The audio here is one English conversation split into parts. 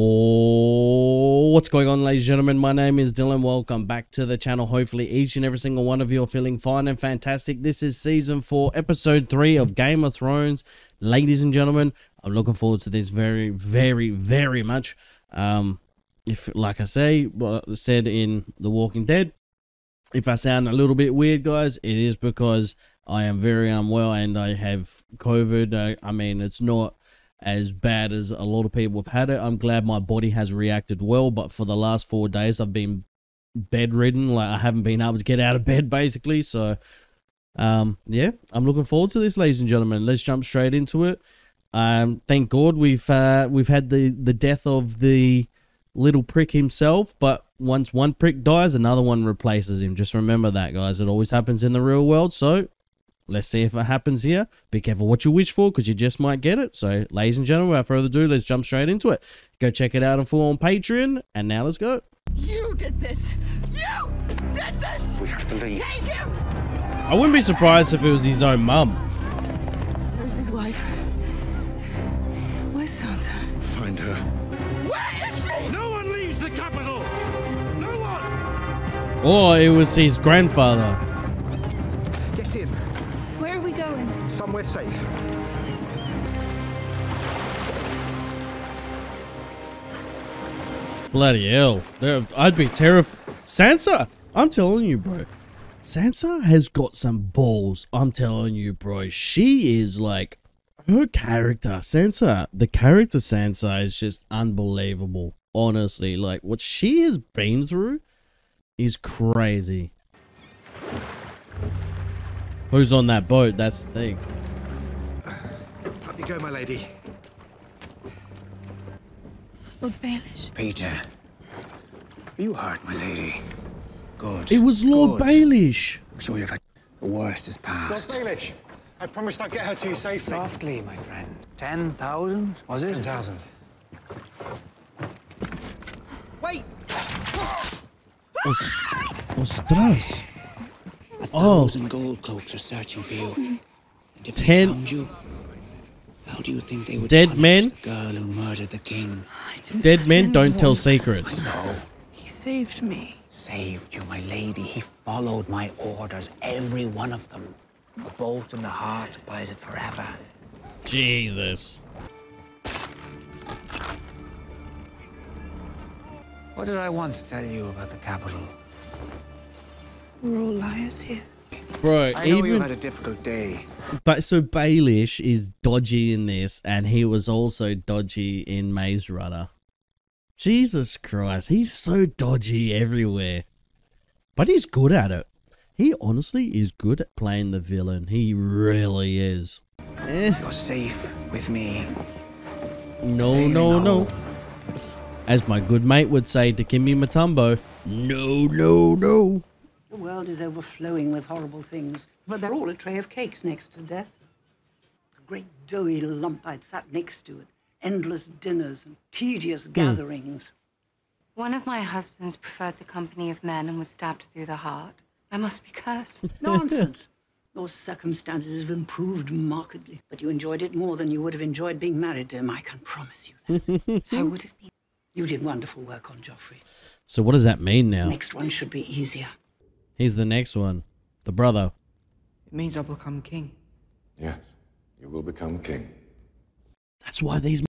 Oh, what's going on, ladies and gentlemen? My name is Dylan. Welcome back to the channel. Hopefully, each and every single one of you are feeling fine and fantastic. This is season four, episode three of Game of Thrones. Ladies and gentlemen, I'm looking forward to this very, very, very much. Um, if, like I say, what I said in The Walking Dead, if I sound a little bit weird, guys, it is because I am very unwell and I have COVID. I, I mean, it's not as bad as a lot of people have had it. I'm glad my body has reacted well, but for the last four days, I've been bedridden. Like I haven't been able to get out of bed, basically. So, um, yeah, I'm looking forward to this, ladies and gentlemen. Let's jump straight into it. Um, thank God we've uh, we've had the the death of the little prick himself, but once one prick dies, another one replaces him. Just remember that, guys. It always happens in the real world. So Let's see if it happens here. Be careful what you wish for because you just might get it. So, ladies and gentlemen, without further ado, let's jump straight into it. Go check it out in full on Patreon. And now let's go. You did this! You did this! We have to leave. Take him! I wouldn't be surprised if it was his own mum. Where's his wife? Where's Sansa? Find her. Where is she? No one leaves the capital! No one! Or it was his grandfather. Somewhere safe. Bloody hell. I'd be terrified. Sansa! I'm telling you, bro. Sansa has got some balls. I'm telling you, bro. She is like her character. Sansa, the character Sansa is just unbelievable. Honestly, like what she has been through is crazy. Who's on that boat? That's the thing. Up you go, my lady. Lord Baelish. Petyr. Are you hurt, my lady? Good. It was Lord Good. Baelish. I'm sure you've had the worst is past. Lord past. Baelish, I promised I'd get her to you safely. Softly, my friend. Ten thousand, was it? 10,000. Wait! Os- Ostras. A Oh. thousand gold cloaks are searching for you. And if Ten- they found you, how do you think they would Dead men? The girl who murdered the king. Dead men don't tell secrets. No. He saved me. Saved you, my lady. He followed my orders, every one of them. A bolt in the heart buys it forever. Jesus. What did I once tell you about the capital? We're all liars here. Bro, I know you even had a difficult day. But so Baelish is dodgy in this, and he was also dodgy in Maze Runner. Jesus Christ, he's so dodgy everywhere. But he's good at it. He honestly is good at playing the villain. He really is. Eh, You're safe with me. no, Sailing no, no. home. As my good mate would say to Kimmy Matumbo, no, no, no. The world is overflowing with horrible things, but they're all a tray of cakes next to death. A great doughy lump I'd sat next to it, endless dinners and tedious hmm. gatherings. One of my husbands preferred the company of men and was stabbed through the heart. I must be cursed. Nonsense. Your circumstances have improved markedly, but you enjoyed it more than you would have enjoyed being married to him, I can promise you that. I would have been. you did wonderful work on Joffrey. So what does that mean now? Next one should be easier. Here's the next one. The brother. It means I'll become king. Yes, you will become king. That's why these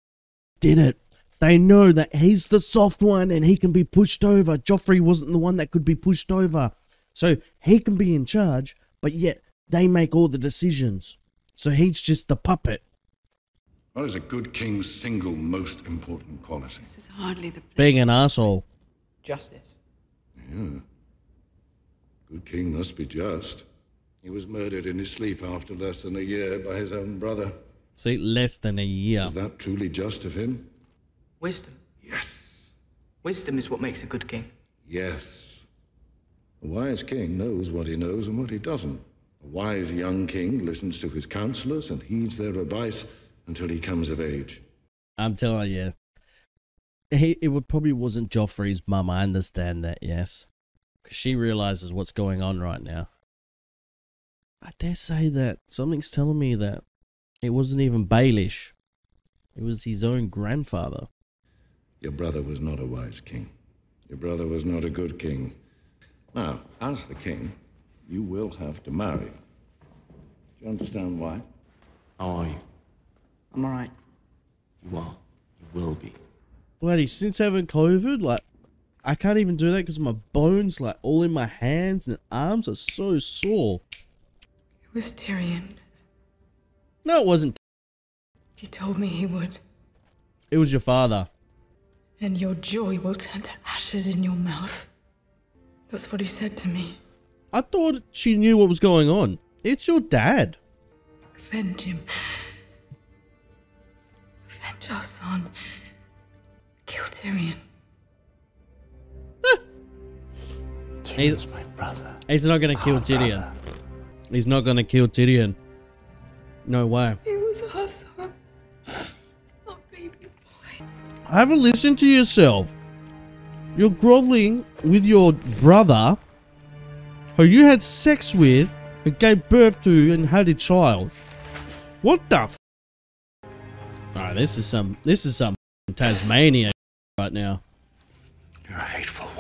did it. They know that he's the soft one and he can be pushed over. Joffrey wasn't the one that could be pushed over. So he can be in charge, but yet they make all the decisions. So he's just the puppet. What is a good king's single most important quality? This is hardly the place. Being an asshole. Justice. Yeah. Good king must be just. He was murdered in his sleep after less than a year by his own brother. See, less than a year. Is that truly just of him? Wisdom. Yes. Wisdom is what makes a good king. Yes. A wise king knows what he knows and what he doesn't. A wise young king listens to his counselors and heeds their advice until he comes of age. I'm telling you. He, it would probably wasn't Joffrey's mum. I understand that, yes. Because she realizes what's going on right now. I dare say that something's telling me that it wasn't even Baelish. It was his own grandfather. Your brother was not a wise king. Your brother was not a good king. Now, as the king, you will have to marry. Do you understand why? How are you? I'm alright. You are. You will be. Bloody, since having COVID, like, I can't even do that because my bones, like, all in my hands and arms are so sore. It was Tyrion. No, it wasn't. He told me he would. It was your father. And your joy will turn to ashes in your mouth. That's what he said to me. I thought she knew what was going on. It's your dad. Avenge him. Avenge our son. Kill Tyrion. He's, my brother. he's not gonna kill Tyrion. He's not gonna kill Tyrion. No way. He was our son. Our baby boy. Have a listen to yourself. You're groveling with your brother, who you had sex with, who gave birth to and had a child. What the? F- Alright, this is some. This is some Tasmania right now. You're a hateful woman. Why have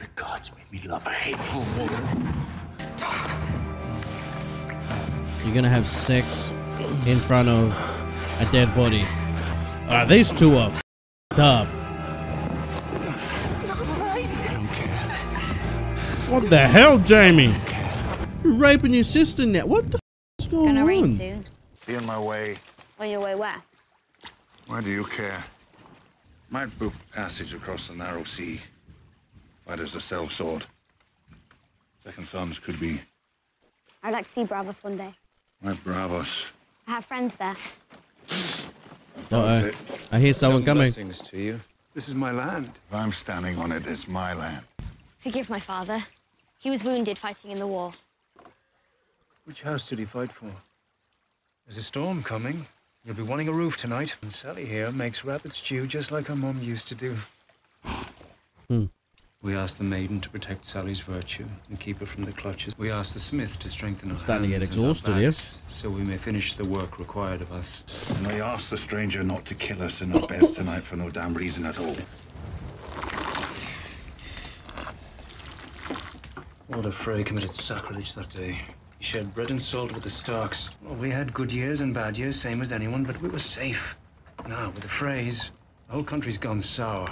the gods made me love a hateful woman? You're gonna have sex in front of a dead body. Alright, these two are f***ed up. What the hell, Jaime? You're raping your sister now. What the f- is going Gonna rain on? soon. Be on my way. On your way where? Why do you care? Might book passage across the narrow sea. Fighters a self sword. Second sons could be I'd like to see Braavos one day. my Braavos. I have friends there. Uh-oh. I hear someone coming. Blessings to you. This is my land. If I'm standing on it, it's my land. Forgive my father. He was wounded fighting in the war. Which house did he fight for? There's a storm coming. You'll be wanting a roof tonight. And Sally here makes rabbit stew just like her mum used to do. Hmm. We asked the maiden to protect Sally's virtue and keep her from the clutches. We asked the smith to strengthen our starting to get hands and exhausted here. So we may finish the work required of us. And we asked the stranger not to kill us in our beds tonight for no damn reason at all. Lord Frey committed sacrilege that day. He shared bread and salt with the Starks. Well, we had good years and bad years, same as anyone, but we were safe. Now, with the Freys, the whole country's gone sour.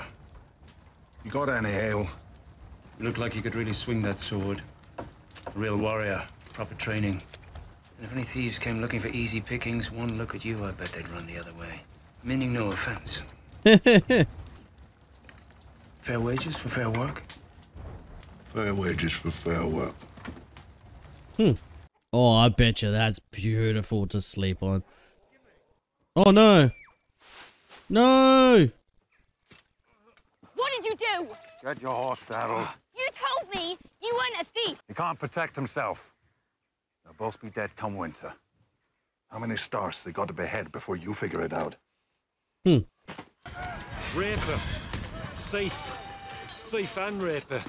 You got any ale? You look like you could really swing that sword. A real warrior, proper training. And if any thieves came looking for easy pickings, one look at you, I bet they'd run the other way. Meaning no offense. Fair wages for fair work? Fair wages for fair work. Hmm. Oh, I bet you that's beautiful to sleep on. Oh no. No. What did you do? Get your horse saddled. You told me you weren't a thief. He can't protect himself. They'll both be dead come winter. How many Starks they got to behead before you figure it out? Hmm. Raper. Thief. Thief and raper.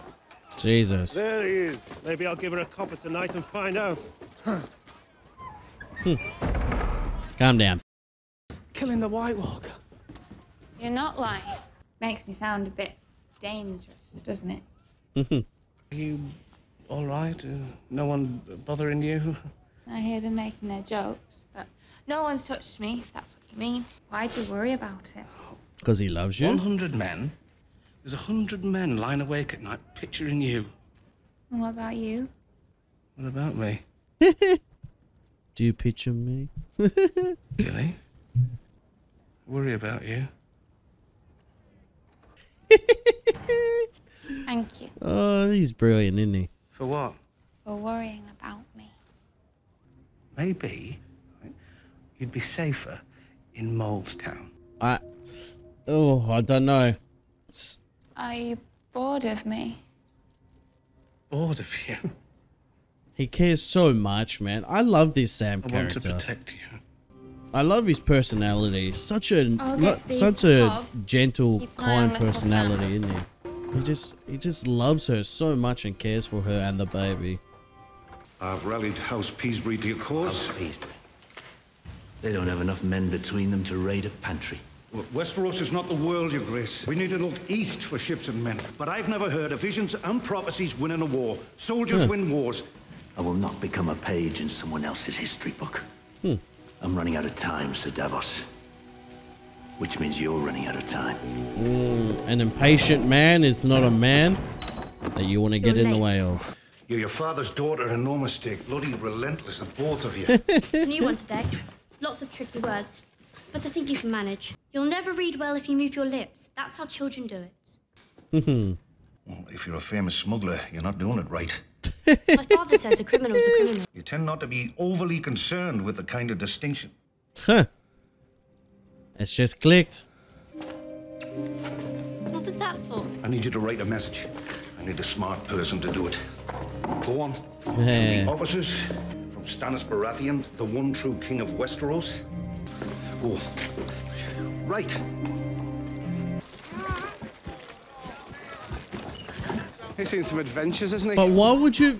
Jesus. There he is. Maybe I'll give her a copper tonight and find out. Hmm. Calm down. Killing the White Walker. You're not lying. Makes me sound a bit dangerous, doesn't it? Mhm. Are you all right? Uh, no one bothering you? I hear them making their jokes, but no one's touched me, if that's what you mean. Why'd you worry about it? Because he loves you. 100 men? There's a hundred men lying awake at night picturing you. And what about you? What about me? Do you picture me? Gilly? Worry about you. Thank you he's brilliant, isn't he? For what? for worrying about me. Maybe right, you'd be safer in Molestown. I. Oh, I don't know. S- Are you bored of me? Bored of you? He cares so much, man. I love this Sam I want to protect you. I love his personality. Such a I'll lo- get these such a gentle, Keep an eye kind personality, isn't he? He just he just loves her so much and cares for her and the baby. I've rallied House Peasebury to your cause. House Peasebury. They don't have enough men between them to raid a pantry. Well, Westeros is not the world, Your Grace. We need to look east for ships and men. But I've never heard of visions and prophecies winning a war. Soldiers Huh. win wars. I will not become a page in someone else's history book. Hmm. I'm running out of time, Sir Davos. Which means you're running out of time. Mm, an impatient man is not a man that you want to get in the way of. You're your father's daughter and no mistake. Bloody relentless, the both of you. New one today. Lots of tricky words. But I think you can manage. You'll never read well if you move your lips. That's how children do it. well, if you're a famous smuggler, you're not doing it right. My father says a criminal's a criminal. You tend not to be overly concerned with the kind of distinction. Huh. It's just clicked. What was that for? I need you to write a message. I need a smart person to do it. Go on. Yeah. The officers from Stannis Baratheon, the one true king of Westeros. Go. Right. He's seen some adventures, isn't he? But why would you?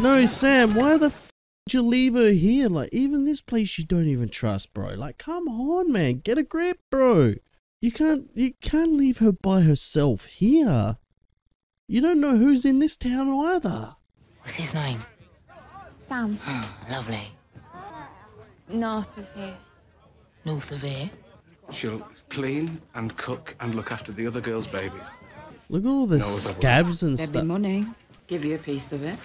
No, Sam. Why the f would you leave her here? Like even this place you don't even trust, bro. Like come on, man, get a grip, bro. You can't you can't leave her by herself here. You don't know who's in this town either. What's his name? Sam, Lovely. north of here. North of here. She'll clean and cook and look after the other girls' babies. Look at all the No scabs and stuff. There'd be money. Give you a piece of it.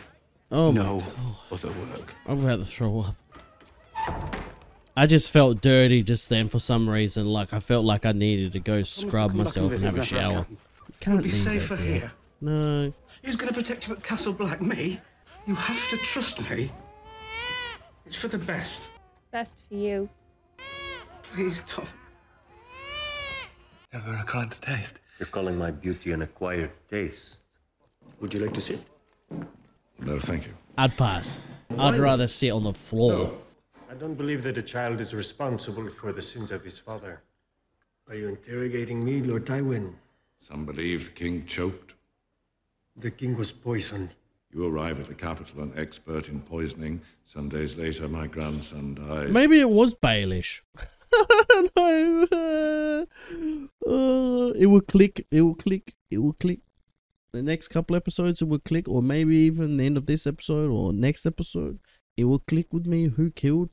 Oh my no God. other work. I'm about to throw up. I just felt dirty just then for some reason. Like I felt like I needed to go scrub come back and myself and have a shower. can. You can't be leave safer her here. here. No. Who's going to protect you at Castle Black? Me? You have to trust me. It's for the best. Best for you. Please don't. Never a kind of taste. You're calling my beauty an acquired taste. Would you like to sit? No, thank you. I'd pass. I'd rather sit on the floor. I don't believe that a child is responsible for the sins of his father. Are you interrogating me, Lord Tywin? Some believe the king choked. The king was poisoned. You arrive at the capital an expert in poisoning. Some days later, my grandson dies. Maybe it was Baelish. I. Uh, it will click. It will click. It will click. The next couple episodes, it will click, or maybe even the end of this episode or next episode, it will click with me who killed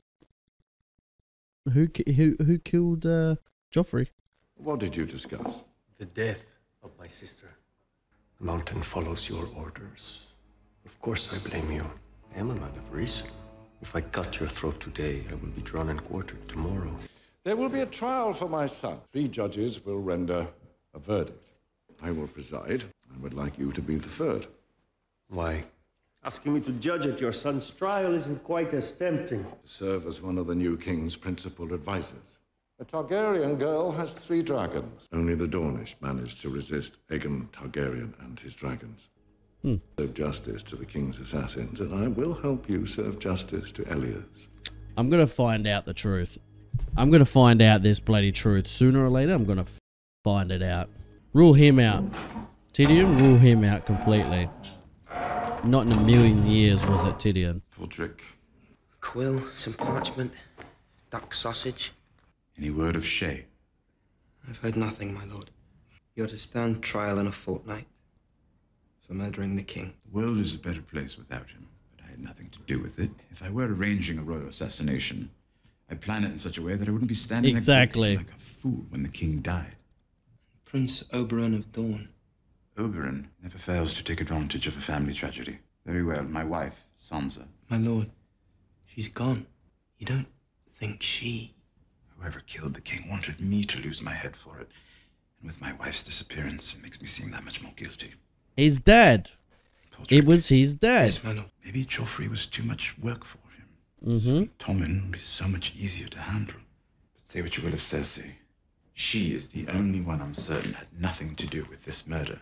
who who who killed uh, Joffrey. What did you discuss? The death of my sister. The mountain follows your orders. Of course, I blame you. I am a man of reason. If I cut your throat today, I will be drawn and quartered tomorrow. There will be a trial for my son. Three judges will render a verdict. I will preside. I would like you to be the third. Why? Asking me to judge at your son's trial isn't quite as tempting. To Serve as one of the new king's principal advisors. The Targaryen girl has three dragons. Only the Dornish managed to resist Aegon Targaryen and his dragons. Hmm. Serve justice to the king's assassins, and I will help you serve justice to Elia's. I'm gonna find out the truth. I'm gonna find out this bloody truth sooner or later. I'm gonna f- find it out. Rule him out. Tyrion, rule him out completely. Not in a million years was it Tyrion. Podrick. Quill, some parchment, duck sausage. Any word of Shae? I've heard nothing, my lord. You're to stand trial in a fortnight for murdering the king. The world is a better place without him, but I had nothing to do with it. If I were arranging a royal assassination, I'd plan it in such a way that I wouldn't be standing Exactly. like a fool when the king died. Prince Oberyn of Dorne. Oberyn never fails to take advantage of a family tragedy. Very well, my wife, Sansa. My lord, she's gone. You don't think she. Whoever killed the king wanted me to lose my head for it. And with my wife's disappearance, it makes me seem that much more guilty. His dad. It was his dad. Yes, my lord. Maybe Joffrey was too much work for him. Mm-hmm. Tommen would be so much easier to handle. But say what you will of Cersei. She is the only one I'm certain had nothing to do with this murder.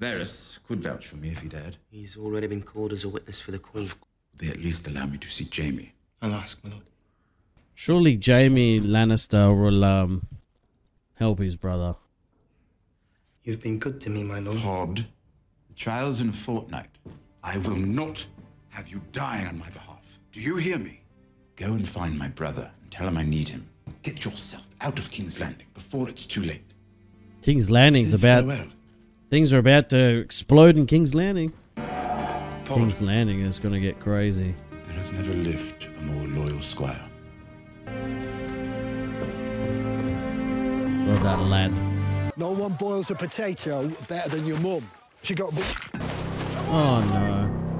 Varys could vouch for me if he dared. He's already been called as a witness for the queen. They at least allow me to see Jaime. I'll ask, my lord. Surely Jaime Lannister will um help his brother. You've been good to me, my lord. Pod, the trial's in a fortnight. I will not have you dying on my behalf. Do you hear me? Go and find my brother and tell him I need him. Get yourself out of King's Landing before it's too late. King's Landing's is about. farewell. Things are about to explode in King's Landing. King's Landing is going to get crazy. There has never lived a more loyal squire. Well done, lad. No one boils a potato better than your mum. She got. Oh no.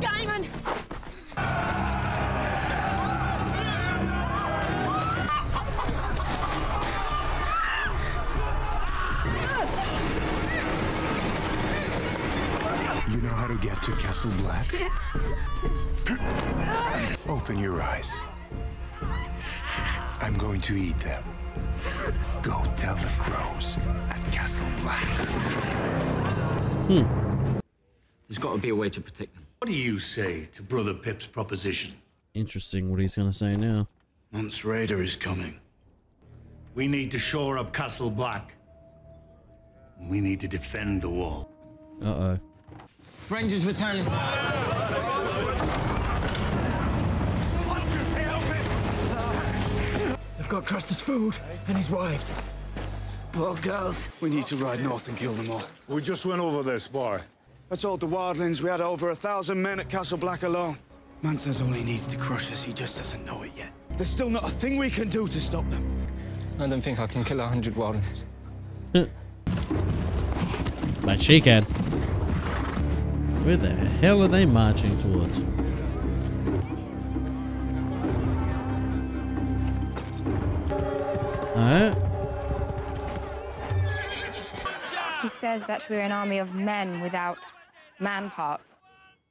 You know how to get to Castle Black? Open your eyes. I'm going to eat them. Go tell the crows at Castle Black. Hmm. There's got to be a way to protect them. What do you say to Brother Pip's proposition? Interesting what he's going to say now. Mance Rayder is coming. We need to shore up Castle Black. We need to defend the wall. Uh oh. Rangers returning. They've got Craster's food and his wives. Poor girls. We need to ride north and kill them all. We just went over this, boy. I told the wildlings we had over a thousand men at Castle Black alone. Man says all he needs to crush us, he just doesn't know it yet. There's still not a thing we can do to stop them. I don't think I can kill a hundred wildlings. But she can. Where the hell are they marching towards? Alright. He says that we're an army of men without man parts.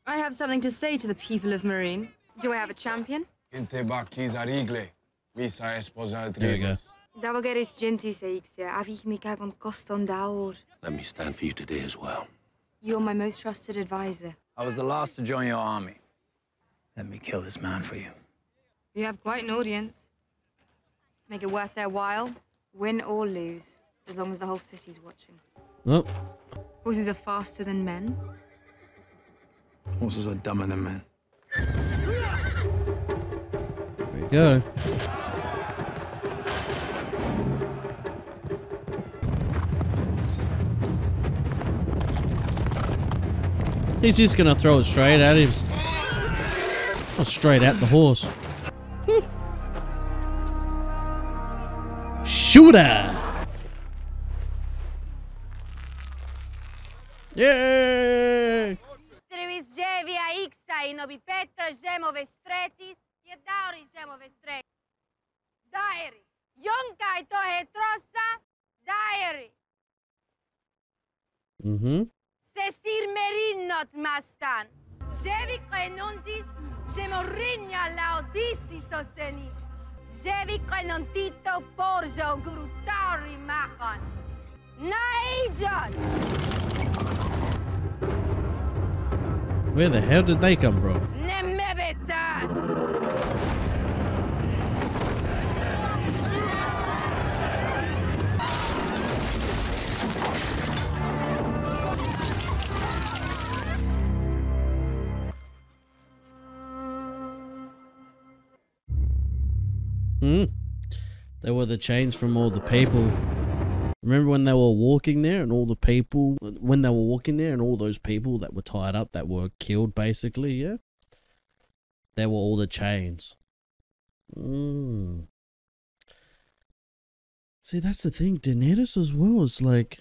I have something to say to the people of Meereen. Do I have a champion? Inte bacchiza rigle. Visa esposar There we go. Davogeris gentis eixia, avich mi cagon coston daur. Let me stand for you today as well. You're my most trusted advisor. I was the last to join your army. Let me kill this man for you. You have quite an audience. Make it worth their while, win or lose, as long as the whole city's watching. Oh, Horses are faster than men. Horses are dumber than men. there we go. He's just gonna throw it straight at him. Not straight at the horse. Shooter! Yay! Strevis Jevia Ixa inobi Petra Žemove stretis, je dauri Žemove stretis. Dairi, Jonkai tohe trossa, dairi. Mm-hmm. Sesir merinnot mastan. Jevi qenuntis, Žemorrinja laodissis osenis. Jevi qenontito porjo grutari mahan. Naijan! Where the hell did they come from? Nemebetas! Hmm. They were the chains from all the people. Remember when they were walking there and all the people, when they were walking there and all those people that were tied up that were killed basically, yeah? They were all the chains. Mm. See, that's the thing. Daenerys as well is like.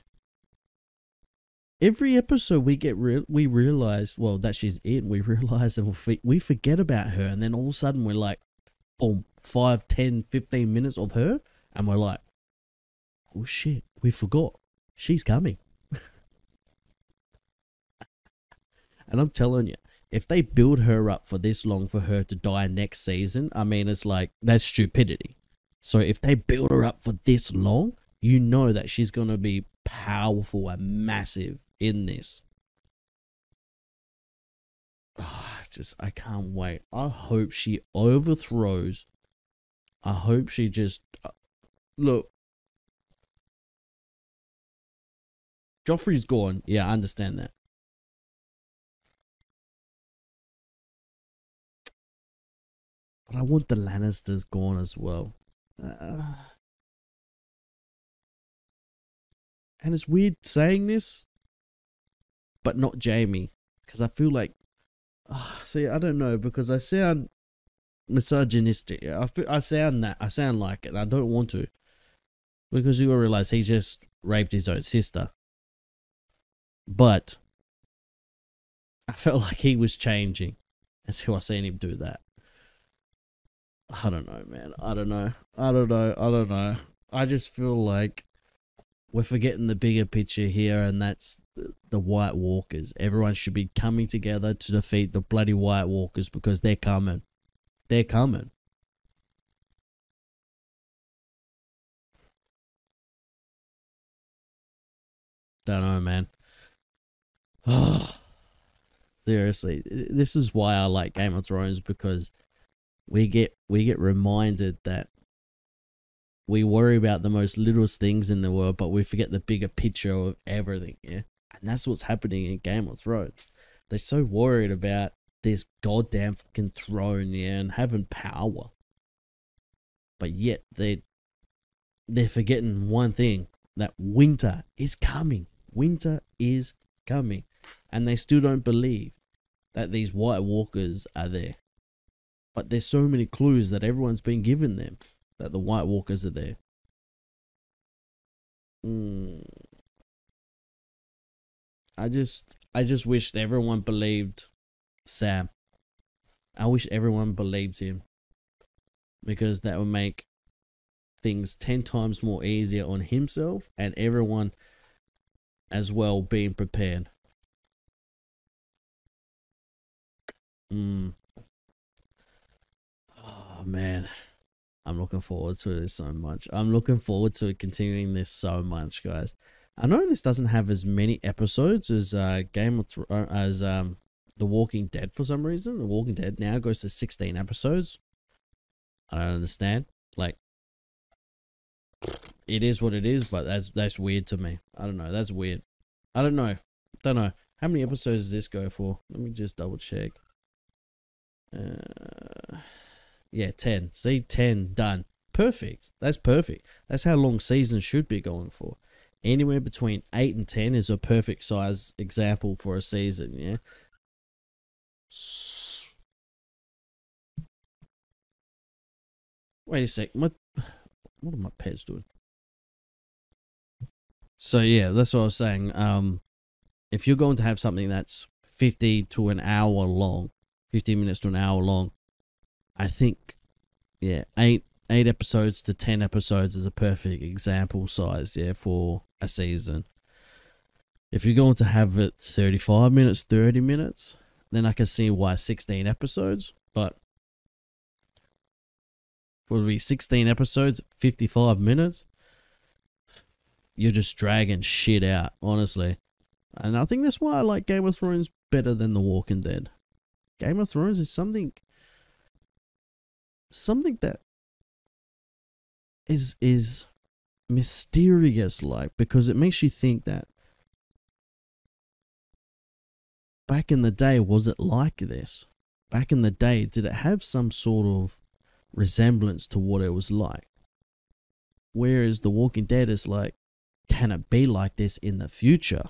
Every episode we get real, we realize well that she's in. We realize and we we forget about her, and then all of a sudden we're like, boom, 5, 10, 15 minutes of her, and we're like, oh shit, we forgot. She's coming. and I'm telling you, if they build her up for this long for her to die next season, I mean, it's like, that's stupidity. So if they build her up for this long, you know that she's going to be powerful and massive in this. Ah just I can't wait. I hope she overthrows. I hope she just uh, look. Joffrey's gone. Yeah, I understand that. But I want the Lannisters gone as well. Uh, and it's weird saying this, but not Jaime, because I feel like ah, see, I don't know, because I sound misogynistic. I I sound that I sound like it. I don't want to, because you realize he just raped his own sister. But I felt like he was changing until I seen him do that. I don't know, man. I don't know. I don't know. I don't know. I just feel like we're forgetting the bigger picture here, and that's the White Walkers. Everyone should be coming together to defeat the bloody White Walkers because they're coming. They're coming. Don't know, man. Seriously, this is why I like Game of Thrones because we get we get reminded that we worry about the most littlest things in the world, but we forget the bigger picture of everything. Yeah, and that's what's happening in Game of Thrones. They're so worried about this goddamn fucking throne, yeah, and having power, but yet they they're forgetting one thing: that winter is coming. Winter is coming, and they still don't believe that these White Walkers are there. But there's so many clues that everyone's been given them that the White Walkers are there. Mm. I just I just wished everyone believed Sam. I wish everyone believed him. Because that would make things 10 times more easier on himself and everyone as well being prepared. Mm. Oh man. I'm looking forward to this so much. I'm looking forward to continuing this so much, guys. I know this doesn't have as many episodes as uh, Game of Thrones uh, as um, The Walking Dead for some reason. The Walking Dead now goes to 16 episodes. I don't understand. Like, it is what it is, but that's that's weird to me. I don't know. That's weird. I don't know. Don't know. How many episodes does this go for? Let me just double check. Uh, yeah, 10. See, 10 done. Perfect. That's perfect. That's how long seasons should be going for. Anywhere between 8 and 10 is a perfect size example for a season, yeah? Wait a sec. What, what are my pets doing? So yeah, that's what I was saying. Um, if you're going to have something that's 50 to an hour long, 15 minutes to an hour long, I think, yeah, eight eight episodes to 10 episodes is a perfect example size, yeah, for a season. If you're going to have it 35 minutes, 30 minutes, then I can see why 16 episodes, but would be 16 episodes, 55 minutes. You're just dragging shit out, honestly. And I think that's why I like Game of Thrones better than The Walking Dead. Game of Thrones is something something that is is mysterious like because it makes you think that back in the day was it like this? Back in the day did it have some sort of resemblance to what it was like? Whereas the walking dead is like can it be like this in the future?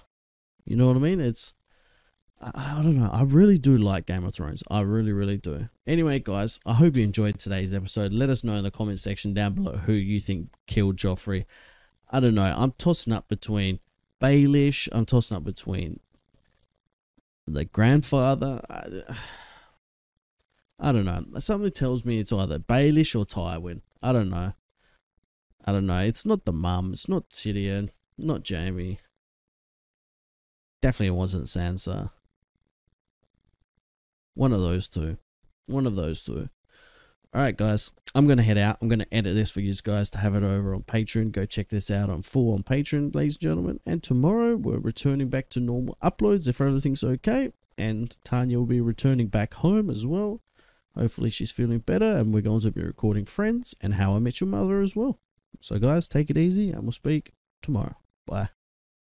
You know what i mean? It's I, I don't know. I really do like Game of Thrones. I really, really do. Anyway, guys, I hope you enjoyed today's episode. Let us know in the comment section down below who you think killed Joffrey. I don't know. I'm tossing up between Baelish. I'm tossing up between the grandfather. I, I don't know. Something tells me it's either Baelish or Tywin. I don't know. I don't know. It's not the mum. It's not Tyrion. Not Jaime. Definitely wasn't Sansa. One of those two. One of those two. Alright guys, I'm going to head out. I'm going to edit this for you guys to have it over on Patreon. Go check this out on full on Patreon, ladies and gentlemen. And tomorrow we're returning back to normal uploads if everything's okay. And Tania will be returning back home as well. Hopefully she's feeling better and we're going to be recording Friends and How I Met Your Mother as well. So guys, take it easy and we'll speak tomorrow. Bye.